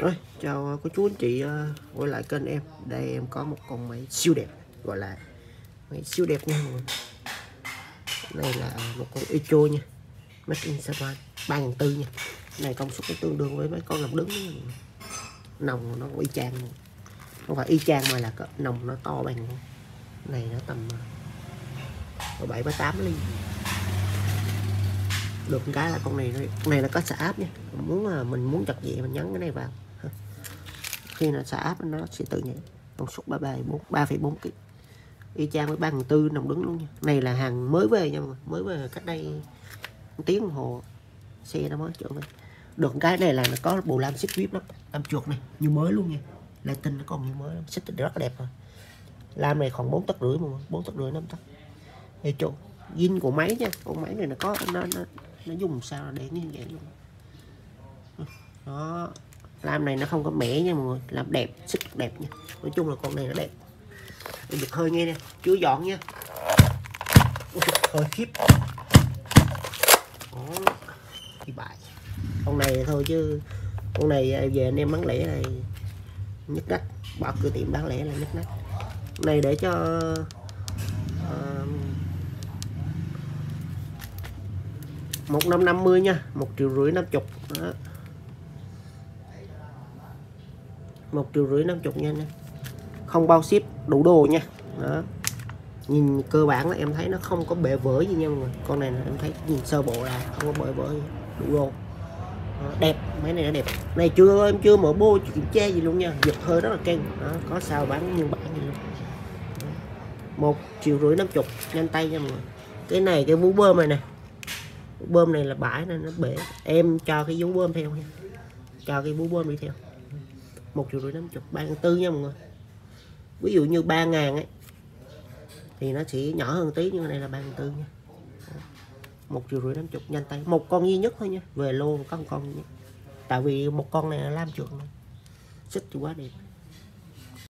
Ôi, chào ờ, cô chú anh chị ờ, quay lại kênh em. Đây em có một con máy siêu đẹp gọi là máy siêu đẹp nha mọi người. Này là một con Echo nha Made in Japan ba ngàn tư nha. Này công suất nó tương đương với mấy con làm đứng nồng nòng nó y chang luôn. Không phải y chang mà là nồng nòng nó to bằng này nó tầm ờ, bảy bảy tám ly. Được cái là con này này nó có xả áp nha. Muốn mình muốn chặt nhẹ mình nhấn cái này vào khi nó xả áp nó sẽ tự nhảy. Công suất ba bài bốn ba phẩy bốn kg y chang với ba tư nằm đứng luôn nha. Này là hàng mới về nha mọi người. Mới về cách đây một tiếng đồng hồ. Xe nó mới trở về. Được cái này là nó có bộ lam xích vip lắm. Lam chuột này như mới luôn nha. Lại tin nó còn như mới lắm. Xích rất là đẹp rồi. Lam này khoảng bốn tấc rưỡi mọi người. Bốn tấc rưỡi năm tấc. Đây chỗ zin của máy nha. Con máy này nó có nó nó, nó dùng sao để như vậy luôn. Đó làm này nó không có mẻ nha mọi người. Làm đẹp sức đẹp nha. Nói chung là con này nó đẹp. Để hơi nghe nè chưa dọn nha. Ui, hơi khiếp. Đó đi bài. Con này thôi chứ con này à, về anh em bán lẻ này nhất nách bỏ cửa tiệm bán lẻ là nhất nách này để cho uh, một năm năm mươi nha một triệu rưỡi năm chục đó một triệu rưỡi năm chục nha anh em. không bao ship đủ đồ nha. Đó. Nhìn cơ bản là em thấy nó không có bể vỡ gì nha mọi người. Con này là em thấy nhìn sơ bộ là không có bể vỡ gì đủ đồ. Đó, đẹp máy này nó đẹp. Này chưa em chưa mở bô kiểm tra gì luôn nha. Giật hơi rất là căng, đó, có sao bán nhưng bản gì luôn. Đó. một triệu rưỡi năm chục nhanh tay nha mọi người. Cái này cái vú bơm này nè. Bơm này là bãi nên nó bể. Em cho cái vú bơm theo nha. Cho cái vú bơm đi theo một triệu rưỡi năm chục, ba ngàn tư nha mọi người. Ví dụ như ba ngàn ấy, thì nó sẽ nhỏ hơn tí, nhưng này là ba ngàn tư nha. Một triệu rưỡi năm chục, nhanh tay. Một con duy nhất thôi nha, về lô có một con duy nhất. Tại vì một con này là lam chuột xích thì quá đẹp.